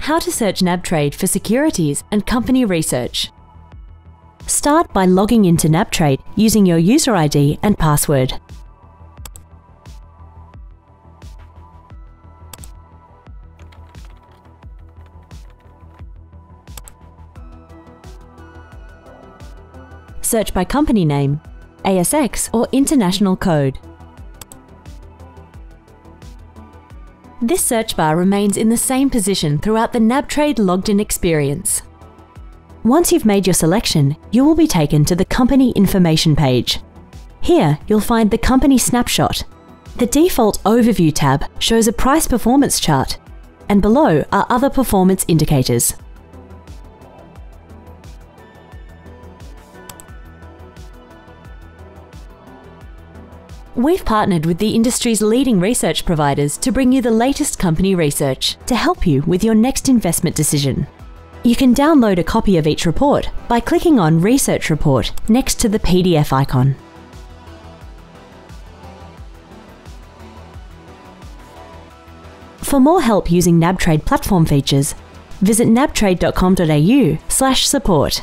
How to search NabTrade for securities and company research. Start by logging into NabTrade using your user ID and password. Search by company name, ASX or international code. This search bar remains in the same position throughout the NabTrade logged in experience. Once you've made your selection, you will be taken to the Company Information page. Here, you'll find the Company Snapshot. The default Overview tab shows a price performance chart, and below are other performance indicators. We've partnered with the industry's leading research providers to bring you the latest company research to help you with your next investment decision. You can download a copy of each report by clicking on Research Report next to the PDF icon. For more help using NabTrade platform features, visit nabtrade.com.au/support.